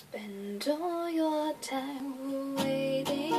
Spend all your time waiting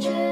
children.